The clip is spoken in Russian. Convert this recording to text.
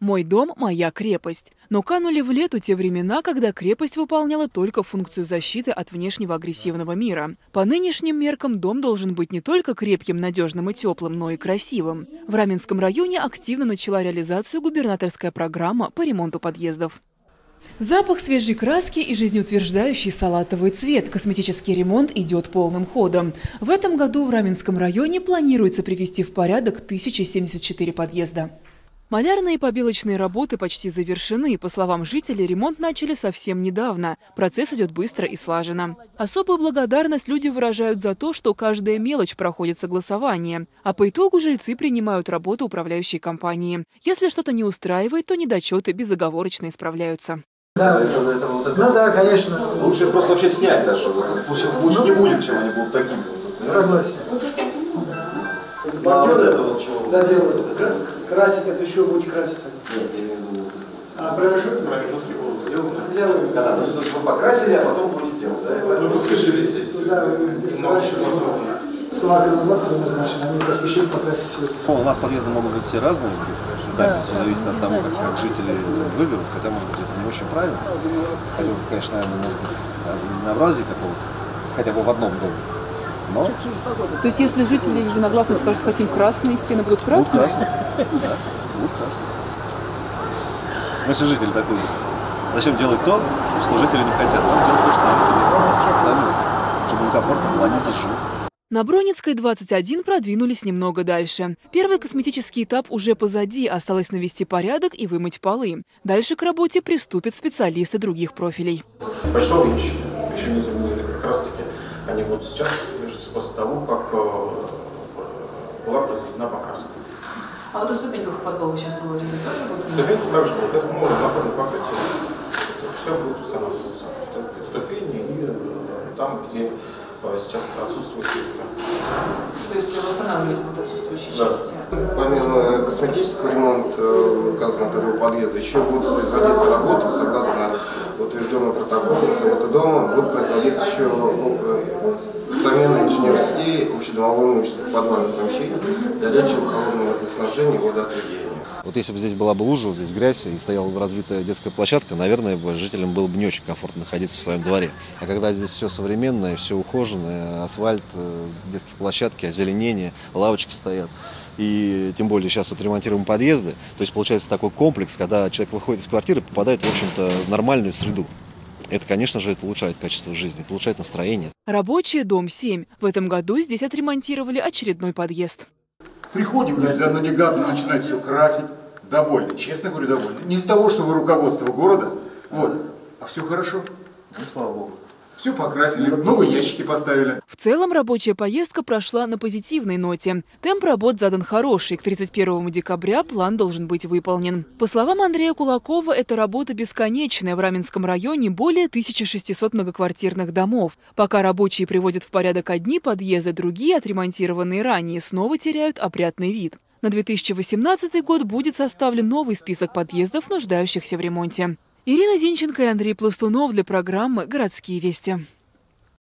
«Мой дом – моя крепость». Но канули в лету те времена, когда крепость выполняла только функцию защиты от внешнего агрессивного мира. По нынешним меркам дом должен быть не только крепким, надежным и теплым, но и красивым. В Раменском районе активно начала реализацию губернаторская программа по ремонту подъездов. Запах свежей краски и жизнеутверждающий салатовый цвет. Косметический ремонт идет полным ходом. В этом году в Раменском районе планируется привести в порядок 1074 подъезда. Малярные и побелочные работы почти завершены. По словам жителей, ремонт начали совсем недавно. Процесс идет быстро и слаженно. Особую благодарность люди выражают за то, что каждая мелочь проходит согласование. А по итогу жильцы принимают работу управляющей компании. Если что-то не устраивает, то недочеты безоговорочно исправляются. Да, это, это, вот это. Ну да, конечно. Лучше просто вообще снять даже. Вот, пусть лучше не будет, чем они будут такими. Согласен. А вот это вот чего? Да, делают. Красить это еще будет красить. Нет, я имею в виду. А промежутки? Промежутки будут сделаны. Делаем. Когда? То есть вы покрасили, а потом будете делать, да? Ну, расскажите здесь. Сюда, здесь сварка на завтра назначена, они поспешили покрасить сегодня. Ну, у нас подъезды могут быть все разные, цветами, все зависит от того, как, как жители выберут, хотя, может быть, это не очень правильно. Хотя, конечно, наверное, может быть, однообразие какого-то, хотя бы в одном доме. Но То есть, если жители единогласно скажут, хотим красные, стены будут будут красные? красные. Да, будут красные. Но если жители такой, зачем делать то, что жители не хотят? Надо делать то, что жители сами, чтобы им комфортно было, они здесь живут. На Броницкой 21 продвинулись немного дальше. Первый косметический этап уже позади, осталось навести порядок и вымыть полы. Дальше к работе приступят специалисты других профилей. Почтовые ящики еще не заменили. Как раз таки они вот сейчас движутся после того, как э, была произведена покраска. А вот о ступеньках вы сейчас говорили, тоже будут Ступеньки также будут. Это ну, напольное покрытие. Все будет устанавливаться. Ступени и э, там, где э, сейчас отсутствует плитка. То есть восстанавливать будут отсутствующие Да. части? Помимо косметического ремонта, указано от этого подъезда, еще будут производиться работы, согласно утвержденному протоколу Совета дома, будут производиться еще инженерных имущества подвальных помещений для горячего холодного водоснабжения и водоотведения. Вот если бы здесь была бы лужа, здесь грязь и стояла бы развитая детская площадка, наверное, бы жителям было бы не очень комфортно находиться в своем дворе. А когда здесь все современное, все ухоженное, асфальт, э, детские площадки, озеленение, лавочки стоят, и тем более сейчас отремонтируем подъезды, то есть получается такой комплекс, когда человек выходит из квартиры, попадает, в общем-то, в нормальную среду. Это, конечно же, это улучшает качество жизни, это улучшает настроение. Рабочий дом 7. В этом году здесь отремонтировали очередной подъезд. Приходим, нельзя нанегатно начинать все красить. Довольны, честно говорю, довольны. Не из-за того, что вы руководство города, вот, а все хорошо. Ну, слава богу. Все покрасили, новые ящики поставили. В целом рабочая поездка прошла на позитивной ноте. Темп работ задан хороший. К 31 декабря план должен быть выполнен. По словам Андрея Кулакова, эта работа бесконечная. В Раменском районе более 1600 многоквартирных домов. Пока рабочие приводят в порядок одни подъезды, другие, отремонтированные ранее, снова теряют опрятный вид. На 2018 год будет составлен новый список подъездов, нуждающихся в ремонте. Ирина Зинченко и Андрей Пластунов для программы «Городские вести».